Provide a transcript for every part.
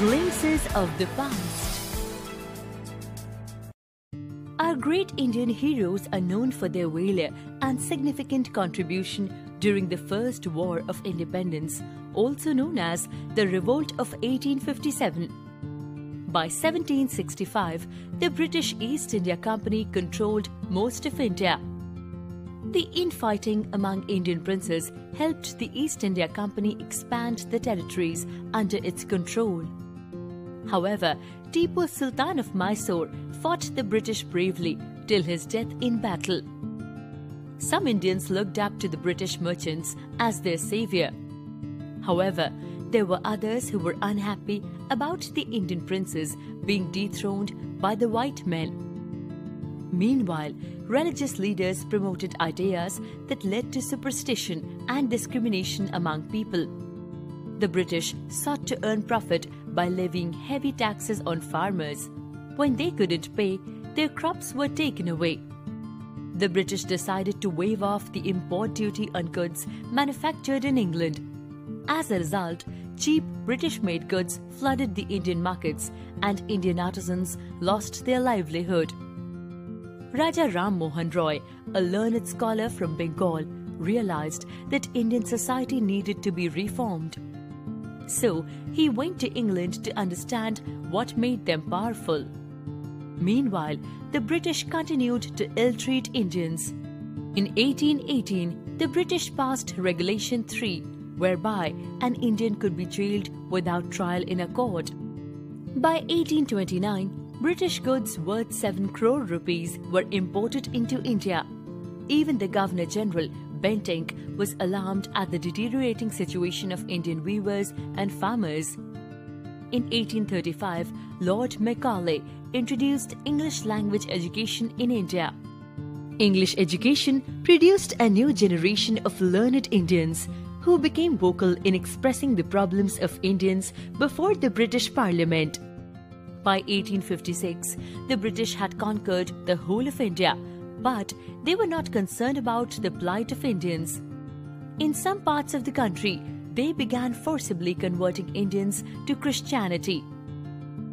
Glimpses of the past. Our great Indian heroes are known for their valor and significant contribution during the First War of Independence, also known as the Revolt of 1857. By 1765, the British East India Company controlled most of India. The infighting among Indian princes helped the East India Company expand the territories under its control. However, Tipu Sultan of Mysore fought the British bravely till his death in battle. Some Indians looked up to the British merchants as their savior. However, there were others who were unhappy about the Indian princes being dethroned by the white men. Meanwhile, religious leaders promoted ideas that led to superstition and discrimination among people. The British sought to earn profit by levying heavy taxes on farmers. When they couldn't pay, their crops were taken away. The British decided to waive off the import duty on goods manufactured in England. As a result, cheap British made goods flooded the Indian markets and Indian artisans lost their livelihood. Raja Ram Mohan Roy, a learned scholar from Bengal, realized that Indian society needed to be reformed. So he went to England to understand what made them powerful. Meanwhile, the British continued to ill treat Indians. In 1818, the British passed Regulation 3, whereby an Indian could be jailed without trial in a court. By 1829, British goods worth 7 crore rupees were imported into India. Even the Governor General Bentinck was alarmed at the deteriorating situation of Indian weavers and farmers. In 1835, Lord Macaulay introduced English language education in India. English education produced a new generation of learned Indians who became vocal in expressing the problems of Indians before the British Parliament. By 1856, the British had conquered the whole of India but they were not concerned about the plight of Indians. In some parts of the country, they began forcibly converting Indians to Christianity.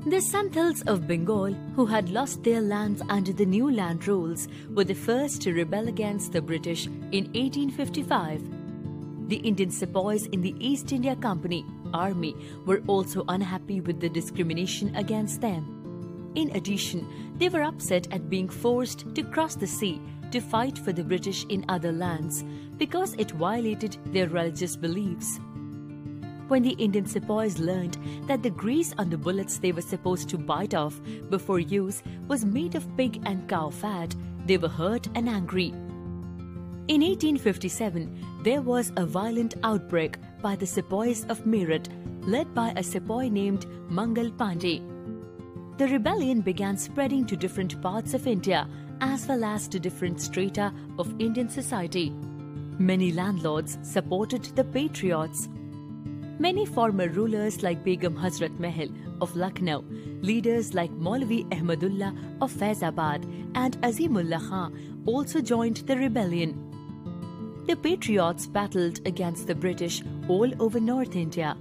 The Santals of Bengal, who had lost their lands under the new land rules, were the first to rebel against the British in 1855. The Indian sepoys in the East India Company army were also unhappy with the discrimination against them. In addition, they were upset at being forced to cross the sea to fight for the British in other lands because it violated their religious beliefs. When the Indian sepoys learned that the grease on the bullets they were supposed to bite off before use was made of pig and cow fat, they were hurt and angry. In 1857, there was a violent outbreak by the sepoys of Meerut, led by a sepoy named Mangal Pandey. The rebellion began spreading to different parts of India as well as to different strata of Indian society. Many landlords supported the patriots. Many former rulers like Begum Hazrat Mahal of Lucknow, leaders like Maulvi Ahmadullah of Faizabad and Azimullah Khan also joined the rebellion. The patriots battled against the British all over North India.